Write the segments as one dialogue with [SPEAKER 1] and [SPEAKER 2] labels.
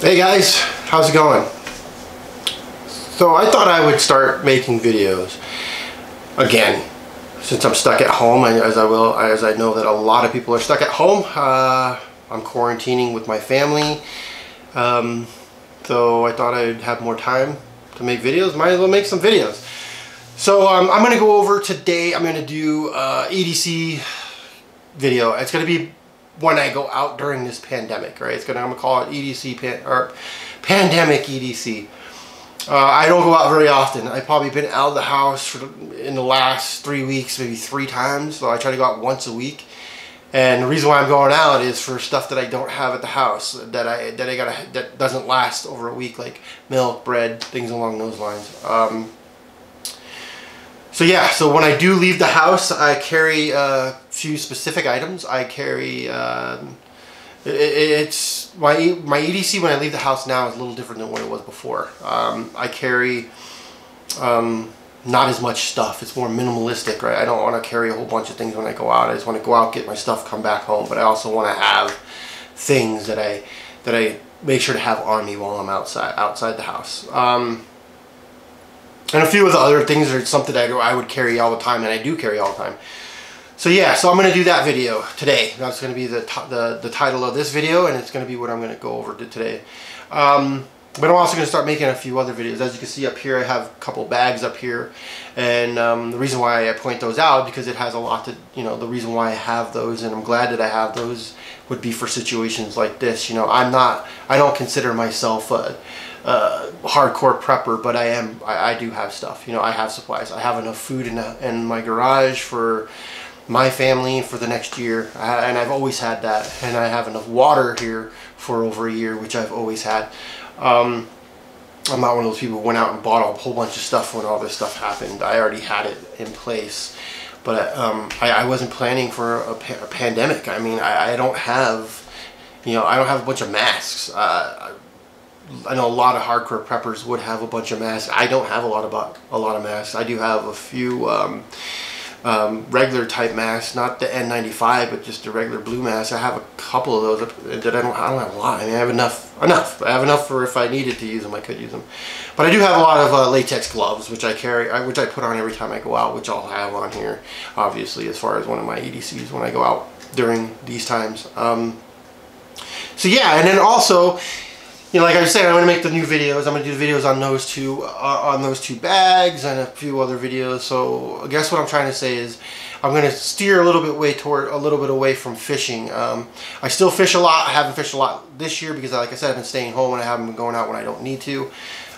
[SPEAKER 1] Hey guys, how's it going? So I thought I would start making videos again since I'm stuck at home as I will as I know that a lot of people are stuck at home. Uh, I'm quarantining with my family. Um, so I thought I'd have more time to make videos. Might as well make some videos. So um, I'm gonna go over today I'm gonna do uh, EDC video. It's gonna be when I go out during this pandemic, right? It's gonna, I'm gonna call it EDC, pan, or pandemic EDC. Uh, I don't go out very often. I've probably been out of the house for in the last three weeks, maybe three times. So I try to go out once a week. And the reason why I'm going out is for stuff that I don't have at the house that I that I gotta that doesn't last over a week, like milk, bread, things along those lines. Um, so yeah, so when I do leave the house, I carry a few specific items. I carry, um, it, it's, my, my EDC when I leave the house now is a little different than what it was before. Um, I carry um, not as much stuff. It's more minimalistic, right? I don't want to carry a whole bunch of things when I go out. I just want to go out, get my stuff, come back home. But I also want to have things that I, that I make sure to have on me while I'm outside, outside the house. Um, and a few of the other things are something that I would carry all the time and I do carry all the time. So yeah, so I'm going to do that video today. That's going to be the, the, the title of this video and it's going to be what I'm going to go over today. Um, but I'm also going to start making a few other videos. As you can see up here, I have a couple bags up here. And um, the reason why I point those out, because it has a lot to, you know, the reason why I have those, and I'm glad that I have those, would be for situations like this. You know, I'm not, I don't consider myself a, uh, hardcore prepper, but I am. I, I, do have stuff. You know, I have supplies. I have enough food in, a, in my garage for my family for the next year, and I've always had that. And I have enough water here for over a year, which I've always had. Um, I'm not one of those people who went out and bought a whole bunch of stuff when all this stuff happened. I already had it in place. But um, I, I, wasn't planning for a, pa a pandemic. I mean, I, I, don't have, you know, I don't have a bunch of masks. Uh, I know a lot of hardcore preppers would have a bunch of masks. I don't have a lot of a lot of masks. I do have a few um, um, regular type masks, not the N95, but just a regular blue mask. I have a couple of those that I don't. I don't have a lot. I mean, I have enough. Enough. I have enough for if I needed to use them, I could use them. But I do have a lot of uh, latex gloves, which I carry, which I put on every time I go out, which I'll have on here, obviously, as far as one of my EDCs when I go out during these times. Um, so yeah, and then also you know, like I was saying, I'm to make the new videos. I'm to do the videos on those two, uh, on those two bags and a few other videos. So I guess what I'm trying to say is I'm going to steer a little bit way toward, a little bit away from fishing. Um, I still fish a lot. I haven't fished a lot this year because like I said, I've been staying home and I haven't been going out when I don't need to.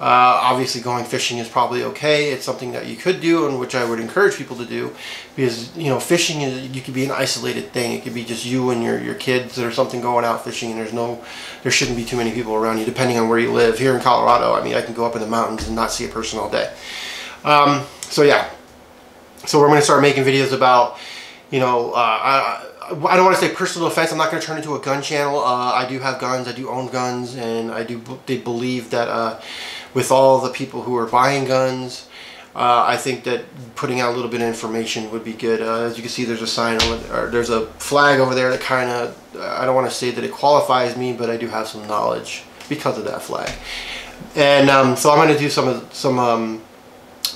[SPEAKER 1] Uh, obviously going fishing is probably okay. It's something that you could do and which I would encourage people to do because, you know, fishing is, you could be an isolated thing. It could be just you and your, your kids or something going out fishing and there's no, there shouldn't be too many people around you depending on where you live. Here in Colorado, I mean, I can go up in the mountains and not see a person all day. Um, so yeah, so we're going to start making videos about, you know, uh, I, I don't want to say personal defense. I'm not going to turn into a gun channel. Uh, I do have guns. I do own guns, and I do they believe that uh, with all the people who are buying guns, uh, I think that putting out a little bit of information would be good. Uh, as you can see, there's a sign or there's a flag over there that kind of I don't want to say that it qualifies me, but I do have some knowledge because of that flag. And um, so I'm going to do some some um,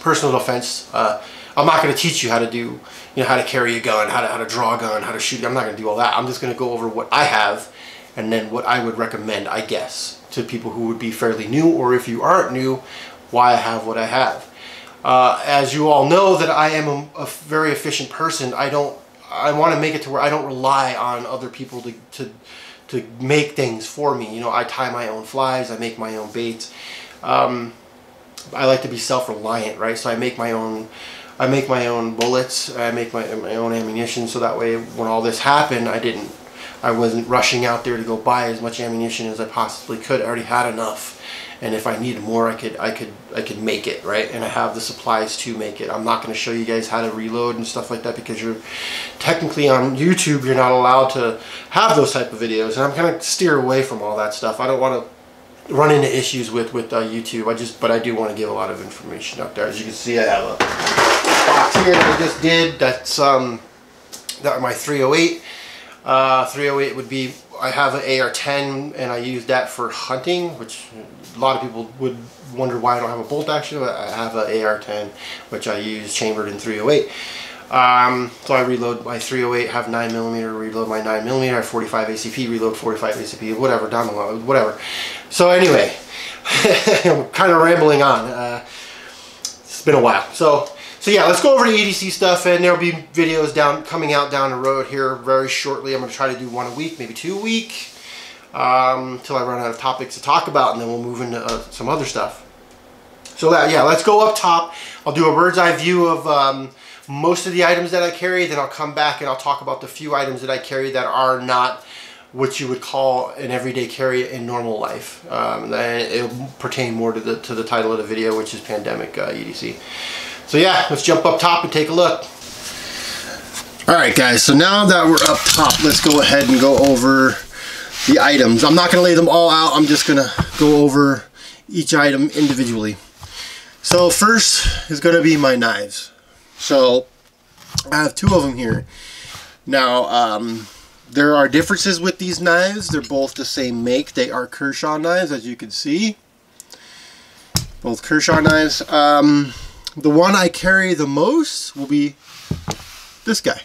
[SPEAKER 1] personal defense. Uh, I'm not going to teach you how to do you know, how to carry a gun, how to, how to draw a gun, how to shoot. I'm not going to do all that. I'm just going to go over what I have and then what I would recommend, I guess, to people who would be fairly new or if you aren't new, why I have what I have. Uh, as you all know that I am a, a very efficient person, I don't, I want to make it to where I don't rely on other people to, to, to make things for me. You know, I tie my own flies, I make my own baits. Um, I like to be self-reliant, right? So I make my own I make my own bullets, I make my, my own ammunition so that way when all this happened I didn't, I wasn't rushing out there to go buy as much ammunition as I possibly could. I already had enough and if I needed more I could I could I could make it right and I have the supplies to make it I'm not going to show you guys how to reload and stuff like that because you're technically on YouTube you're not allowed to have those type of videos and I'm going to steer away from all that stuff I don't want to run into issues with with uh, YouTube. I just, but I do want to give a lot of information up there. As you can see, I have a box here that I just did. That's um, that my 308. Uh, 308 would be, I have an AR-10 and I use that for hunting, which a lot of people would wonder why I don't have a bolt action, but I have an AR-10, which I use chambered in 308. Um, so I reload my 308, have 9 millimeter, reload my 9 millimeter, have 45 ACP, reload 45 ACP, whatever, down the line, whatever. So anyway, I'm kind of rambling on. Uh, it's been a while. So, so yeah, let's go over the EDC stuff, and there'll be videos down coming out down the road here very shortly. I'm going to try to do one a week, maybe two a week, um, until I run out of topics to talk about, and then we'll move into uh, some other stuff. So that, yeah, let's go up top. I'll do a bird's eye view of um, most of the items that I carry. Then I'll come back and I'll talk about the few items that I carry that are not what you would call an everyday carry in normal life. Um, it'll pertain more to the to the title of the video, which is Pandemic uh, EDC. So yeah, let's jump up top and take a look. All right, guys. So now that we're up top, let's go ahead and go over the items. I'm not going to lay them all out. I'm just going to go over each item individually. So first is going to be my knives. So I have two of them here. Now, um, there are differences with these knives. They're both the same make. They are Kershaw knives, as you can see. Both Kershaw knives. Um, the one I carry the most will be this guy.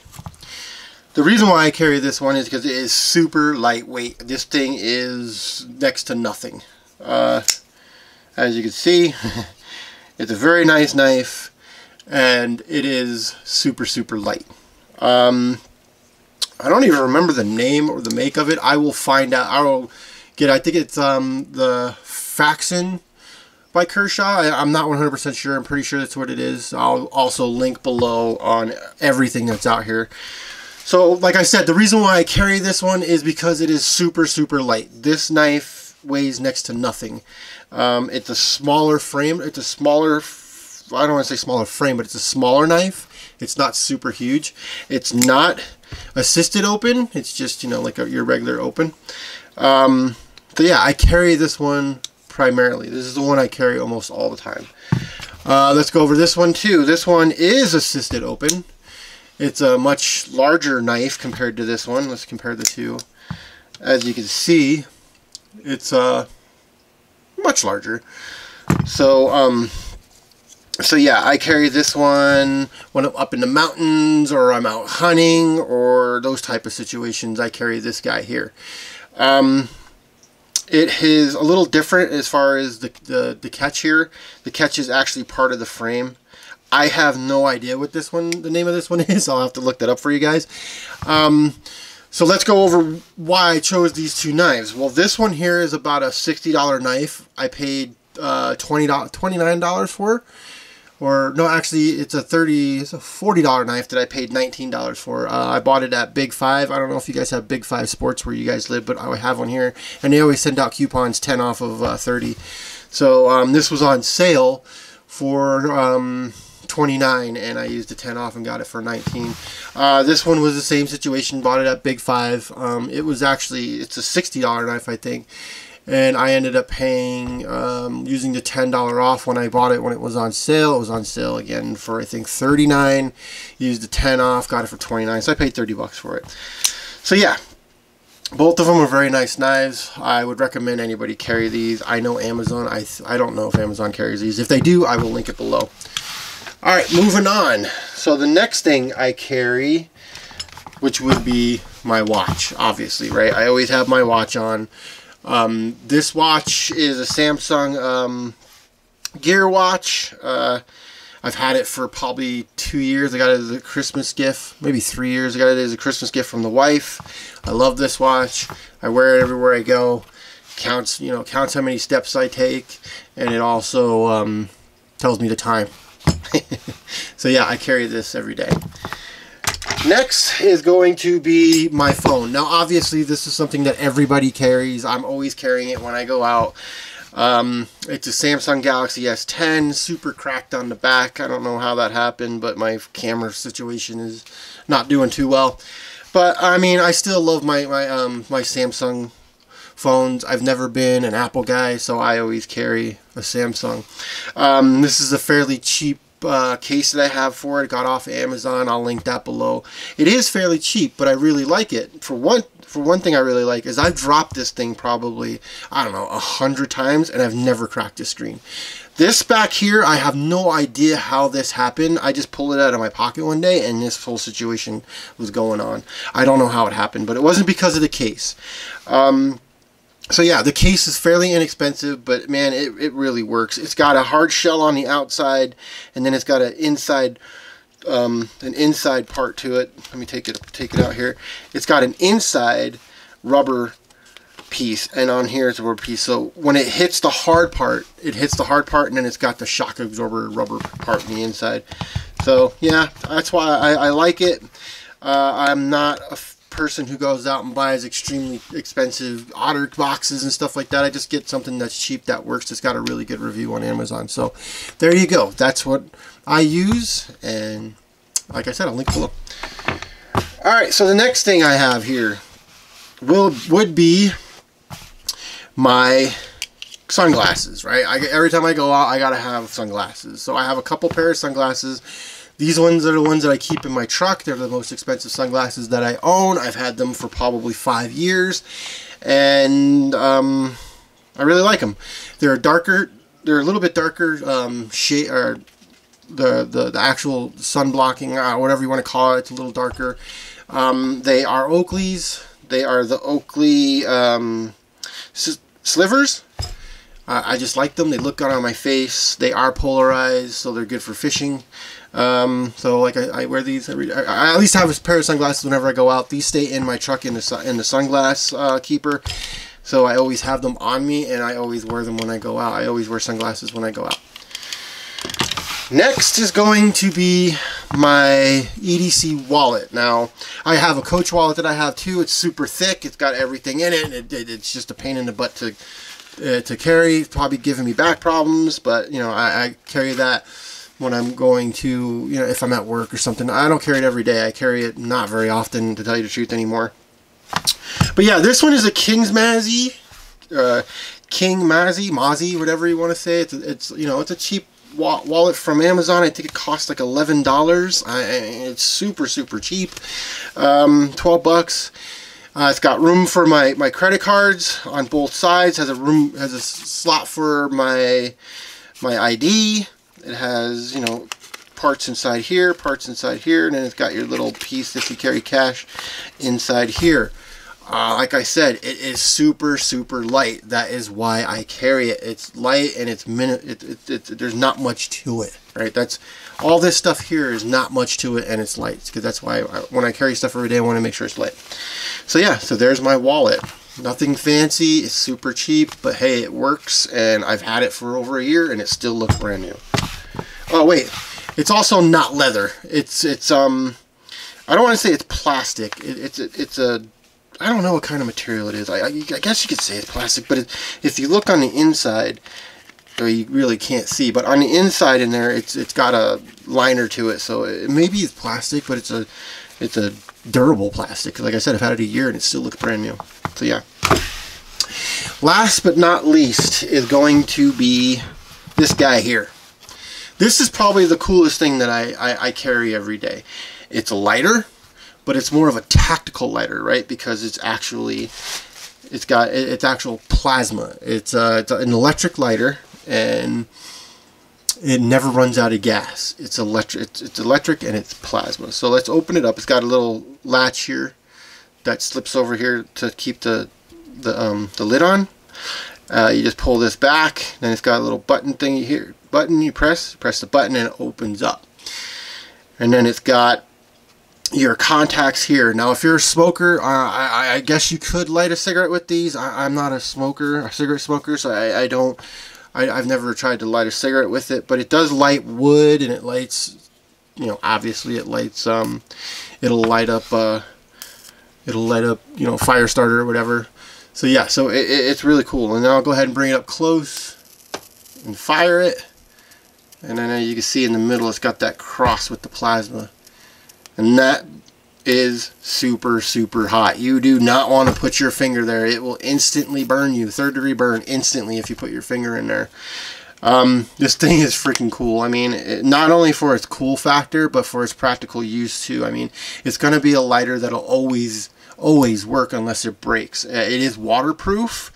[SPEAKER 1] The reason why I carry this one is because it is super lightweight. This thing is next to nothing. Uh, as you can see, It's a very nice knife and it is super super light. Um, I don't even remember the name or the make of it. I will find out. I will get. I think it's um, the Fraxion by Kershaw. I, am not 100% sure. I'm pretty sure that's what it is. I'll also link below on everything that's out here. So, like I said, the reason why I carry this one is because it is super super light. This knife weighs next to nothing. Um, it's a smaller frame. It's a smaller, I don't want to say smaller frame, but it's a smaller knife. It's not super huge. It's not assisted open. It's just, you know, like a, your regular open. Um, so yeah, I carry this one primarily. This is the one I carry almost all the time. Uh, let's go over this one too. This one is assisted open. It's a much larger knife compared to this one. Let's compare the two. As you can see, it's uh, much larger. So, um, so yeah, I carry this one when I'm up in the mountains or I'm out hunting or those type of situations. I carry this guy here. Um, it is a little different as far as the, the, the catch here. The catch is actually part of the frame. I have no idea what this one, the name of this one is. I'll have to look that up for you guys. Um, so let's go over why I chose these two knives. Well, this one here is about a $60 knife. I paid uh, $20, $29 for. Or, no, actually, it's a 30 it's a $40 knife that I paid $19 for. Uh, I bought it at Big 5. I don't know if you guys have Big 5 Sports where you guys live, but I have one here. And they always send out coupons 10 off of uh, 30 So um, this was on sale for... Um, 29 and I used a 10 off and got it for 19. Uh, this one was the same situation, bought it at Big 5. Um, it was actually, it's a $60 knife I think. And I ended up paying, um, using the $10 off when I bought it when it was on sale. It was on sale again for I think 39 Used the 10 off, got it for 29 So I paid 30 bucks for it. So yeah, both of them are very nice knives. I would recommend anybody carry these. I know Amazon. I, I don't know if Amazon carries these. If they do, I will link it below. All right, moving on. So the next thing I carry, which would be my watch, obviously, right? I always have my watch on. Um, this watch is a Samsung um, Gear watch. Uh, I've had it for probably two years. I got it as a Christmas gift, maybe three years. I got it as a Christmas gift from the wife. I love this watch. I wear it everywhere I go. Counts, you know, counts how many steps I take, and it also um, tells me the time. so yeah, I carry this every day. Next is going to be my phone. Now obviously this is something that everybody carries. I'm always carrying it when I go out. Um, it's a Samsung Galaxy S10, super cracked on the back. I don't know how that happened, but my camera situation is not doing too well. But I mean, I still love my my um my Samsung phones. I've never been an Apple guy, so I always carry a Samsung. Um, this is a fairly cheap uh, case that I have for it. Got off Amazon. I'll link that below. It is fairly cheap, but I really like it. For one, for one thing I really like is I've dropped this thing probably, I don't know, a hundred times and I've never cracked a screen. This back here, I have no idea how this happened. I just pulled it out of my pocket one day and this whole situation was going on. I don't know how it happened, but it wasn't because of the case. Um, so yeah, the case is fairly inexpensive, but man, it, it really works. It's got a hard shell on the outside, and then it's got an inside um, an inside part to it. Let me take it take it out here. It's got an inside rubber piece and on here is a rubber piece so when it hits the hard part it hits the hard part and then it's got the shock absorber rubber part on the inside so yeah that's why I, I like it uh, I'm not a person who goes out and buys extremely expensive otter boxes and stuff like that I just get something that's cheap that works it's got a really good review on Amazon so there you go that's what I use and like I said I'll link below alright so the next thing I have here will would be my sunglasses, right? I, every time I go out, I gotta have sunglasses. So I have a couple pair of sunglasses. These ones are the ones that I keep in my truck. They're the most expensive sunglasses that I own. I've had them for probably five years, and um, I really like them. They're darker. They're a little bit darker um, shade, or the, the the actual sun blocking, uh, whatever you want to call it. It's a little darker. Um, they are Oakley's. They are the Oakley. Um, slivers. Uh, I just like them. They look good on my face. They are polarized, so they're good for fishing. Um, so like I, I, wear these every. I, at least have a pair of sunglasses whenever I go out. These stay in my truck in the in the sunglass uh, keeper, so I always have them on me, and I always wear them when I go out. I always wear sunglasses when I go out. Next is going to be my EDC wallet. Now, I have a Coach wallet that I have too. It's super thick. It's got everything in it. it, it it's just a pain in the butt to uh, to carry. It's probably giving me back problems, but you know, I, I carry that when I'm going to, you know, if I'm at work or something. I don't carry it every day. I carry it not very often, to tell you the truth, anymore. But yeah, this one is a King's Mazzy. Uh, King Mazzy, Mozzie, whatever you want to say. It's, it's you know, it's a cheap wallet from Amazon. I think it cost like eleven dollars. It's super super cheap. Um, Twelve bucks. Uh, it's got room for my my credit cards on both sides. Has a room has a slot for my my ID. It has you know parts inside here, parts inside here, and then it's got your little piece if you carry cash inside here. Uh, like I said, it is super, super light. That is why I carry it. It's light and it's minute. It, it, it, there's not much to it, right? That's all this stuff here is not much to it, and it's light. Because that's why I, when I carry stuff every day, I want to make sure it's light. So yeah, so there's my wallet. Nothing fancy. It's super cheap, but hey, it works, and I've had it for over a year, and it still looks brand new. Oh wait, it's also not leather. It's it's um, I don't want to say it's plastic. It, it's it's a I don't know what kind of material it is. I, I, I guess you could say it's plastic, but it, if you look on the inside, or you really can't see, but on the inside in there, it's it's got a liner to it, so it, maybe it's plastic, but it's a it's a durable plastic. Like I said, I've had it a year and it still looks brand new. So yeah. Last but not least is going to be this guy here. This is probably the coolest thing that I, I, I carry every day. It's a lighter but it's more of a tactical lighter, right? Because it's actually, it's got, it's actual plasma. It's, uh, it's an electric lighter, and it never runs out of gas. It's electric, it's, it's electric and it's plasma. So let's open it up. It's got a little latch here that slips over here to keep the, the, um, the lid on. Uh, you just pull this back, then it's got a little button thing here. Button you press, press the button and it opens up. And then it's got your contacts here. Now, if you're a smoker, uh, I, I, guess you could light a cigarette with these. I, am not a smoker, a cigarette smoker, so I, I don't, I, have never tried to light a cigarette with it, but it does light wood and it lights, you know, obviously it lights, um, it'll light up, uh, it'll light up, you know, fire starter or whatever. So yeah, so it, it's really cool. And now I'll go ahead and bring it up close and fire it. And then you can see in the middle it's got that cross with the plasma and that is super super hot you do not want to put your finger there it will instantly burn you third degree burn instantly if you put your finger in there Um, this thing is freaking cool. I mean, it, not only for its cool factor, but for its practical use too. I mean, it's going to be a lighter that'll always, always work unless it breaks. Uh, it is waterproof,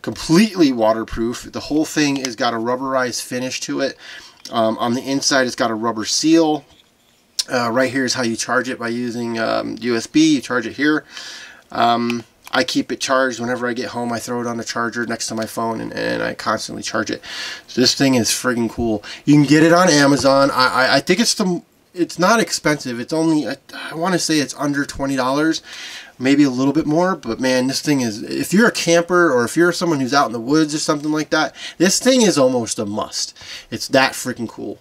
[SPEAKER 1] completely waterproof. The whole thing has got a rubberized finish to it. Um, on the inside, it's got a rubber seal. Uh, right here is how you charge it by using um, USB. You charge it here. Um, I keep it charged whenever I get home. I throw it on the charger next to my phone and, and I constantly charge it. So this thing is friggin' cool. You can get it on Amazon. I, I, I think it's the it's not expensive. It's only I, I want to say it's under twenty dollars, maybe a little bit more. But man, this thing is if you're a camper or if you're someone who's out in the woods or something like that, this thing is almost a must. It's that freaking cool.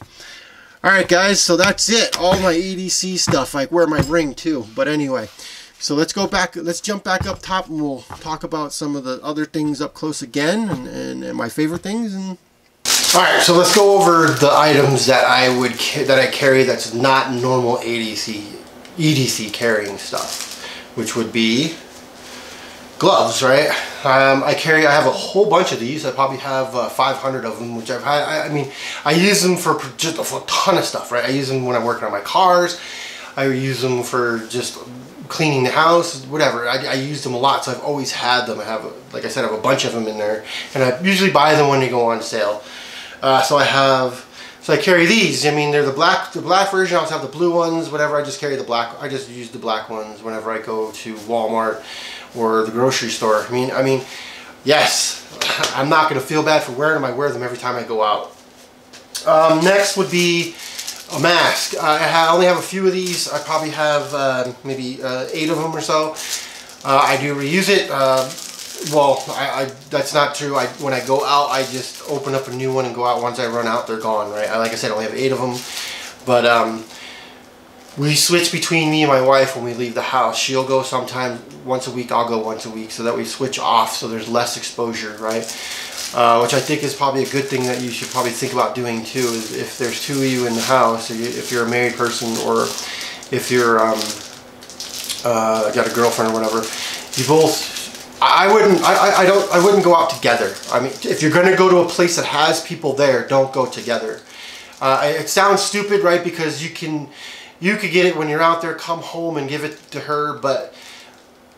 [SPEAKER 1] Alright guys, so that's it. All my EDC stuff. I wear my ring too. But anyway. So let's go back, let's jump back up top and we'll talk about some of the other things up close again and, and, and my favorite things. And All right, so let's go over the items that I would that I carry that's not normal ADC, EDC carrying stuff, which would be gloves, right? Um, I carry, I have a whole bunch of these. I probably have uh, 500 of them, which I've had. I, I mean, I use them for just a ton of stuff, right? I use them when I'm working on my cars. I use them for just cleaning the house, whatever. I, I use them a lot, so I've always had them. I have, like I said, I have a bunch of them in there, and I usually buy them when they go on sale. Uh, so I have, so I carry these. I mean, they're the black, the black version. I also have the blue ones. Whatever. I just carry the black. I just use the black ones whenever I go to Walmart or the grocery store. I mean, I mean, yes, I'm not gonna feel bad for wearing them. I wear them every time I go out. Um, next would be a mask. I only have a few of these. I probably have uh, maybe uh, eight of them or so. Uh, I do reuse it. Uh, well, I, I, that's not true. I, when I go out, I just open up a new one and go out. Once I run out, they're gone, right? Like I said, I only have eight of them. But um, we switch between me and my wife when we leave the house. She'll go sometimes once a week. I'll go once a week so that we switch off so there's less exposure, right? Uh, which I think is probably a good thing that you should probably think about doing too. Is if there's two of you in the house, if you're a married person or if you're um, uh, got a girlfriend or whatever, you both. I wouldn't. I, I don't. I wouldn't go out together. I mean, if you're going to go to a place that has people there, don't go together. Uh, it sounds stupid, right? Because you can, you could get it when you're out there, come home and give it to her, but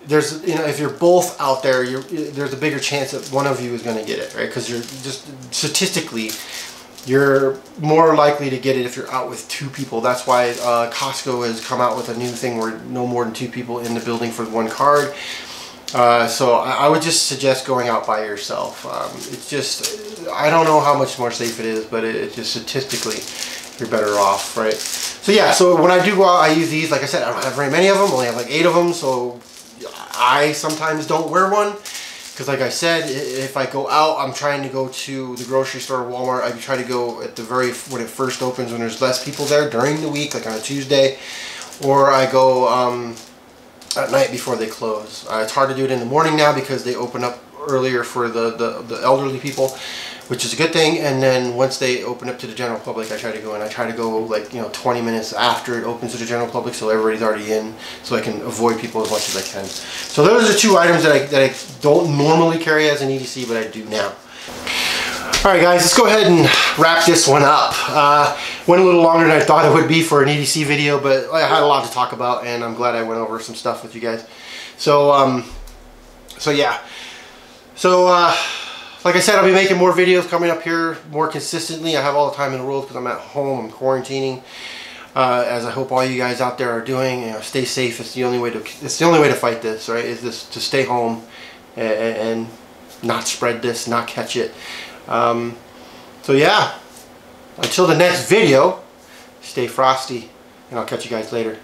[SPEAKER 1] there's you know if you're both out there there's a bigger chance that one of you is going to get it right? Because you're just statistically you're more likely to get it if you're out with two people. That's why uh, Costco has come out with a new thing where no more than two people in the building for one card. Uh, so I, I, would just suggest going out by yourself. Um, it's just I don't know how much more safe it is but it, it just statistically you're better off right so yeah so when I do go out I use these like I said I don't have very many of them I only have like eight of them so I sometimes don't wear one because like I said, if I go out, I'm trying to go to the grocery store, or Walmart. I try to go at the very, when it first opens, when there's less people there during the week, like on a Tuesday. Or I go um, at night before they close. Uh, it's hard to do it in the morning now because they open up earlier for the, the, the elderly people which is a good thing. And then once they open up to the general public, I try to go in. I try to go like, you know, 20 minutes after it opens to the general public so everybody's already in so I can avoid people as much as I can. So those are two items that I, that I don't normally carry as an EDC, but I do now. Alright guys, let's go ahead and wrap this one up. Uh, went a little longer than I thought it would be for an EDC video, but I had a lot to talk about and I'm glad I went over some stuff with you guys. So, um, so yeah. So, uh, like I said, I'll be making more videos coming up here more consistently. I have all the time in the world because I'm at home. I'm quarantining. Uh, as I hope all you guys out there are doing. You know, stay safe. It's the only way to. It's the only way to fight this, right? Is this to stay home and, and not spread this, not catch it. Um, so yeah. Until the next video, stay frosty, and I'll catch you guys later.